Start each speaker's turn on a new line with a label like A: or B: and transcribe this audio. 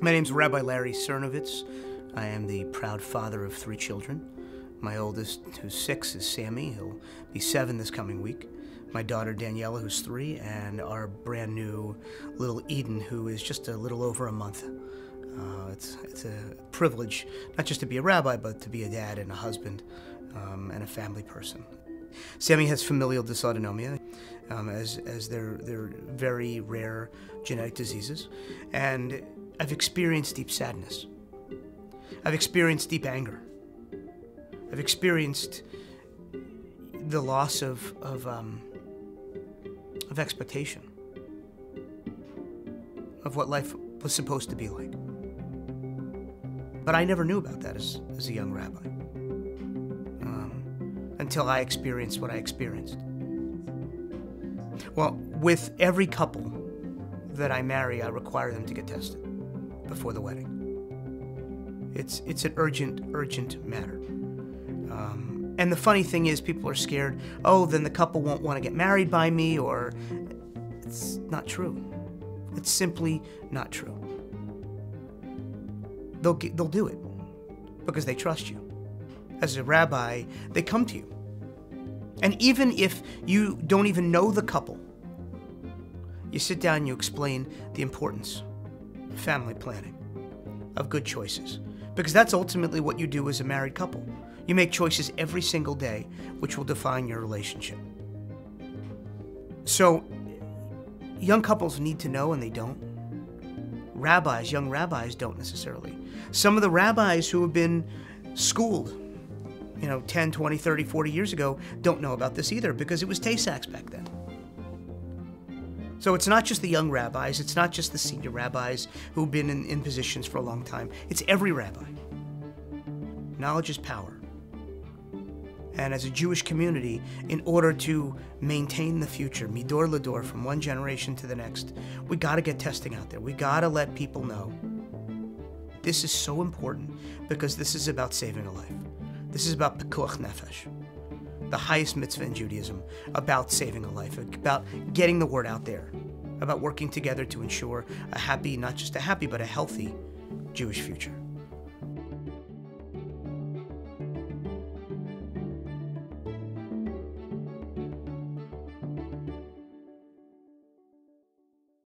A: My name's Rabbi Larry Sernovitz. I am the proud father of three children. My oldest, who's six, is Sammy. He'll be seven this coming week. My daughter Daniela, who's three, and our brand new little Eden, who is just a little over a month. Uh, it's, it's a privilege not just to be a rabbi, but to be a dad and a husband um, and a family person. Sammy has familial dysautonomia, um, as, as they're, they're very rare genetic diseases. And I've experienced deep sadness. I've experienced deep anger. I've experienced the loss of, of, um, of expectation, of what life was supposed to be like. But I never knew about that as, as a young rabbi um, until I experienced what I experienced. Well, with every couple that I marry, I require them to get tested before the wedding. It's, it's an urgent, urgent matter. Um, and the funny thing is, people are scared, oh, then the couple won't want to get married by me, or it's not true. It's simply not true. They'll, get, they'll do it because they trust you. As a rabbi, they come to you. And even if you don't even know the couple, you sit down and you explain the importance family planning, of good choices. Because that's ultimately what you do as a married couple. You make choices every single day which will define your relationship. So, young couples need to know and they don't. Rabbis, young rabbis, don't necessarily. Some of the rabbis who have been schooled, you know, 10, 20, 30, 40 years ago, don't know about this either because it was Tay-Sachs back then. So it's not just the young rabbis, it's not just the senior rabbis who've been in, in positions for a long time, it's every rabbi. Knowledge is power. And as a Jewish community, in order to maintain the future, midor lador, from one generation to the next, we got to get testing out there. We got to let people know. This is so important because this is about saving a life. This is about pikuach nefesh, the highest mitzvah in Judaism, about saving a life, about getting the word out there, about working together to ensure a happy, not just a happy, but a healthy Jewish future.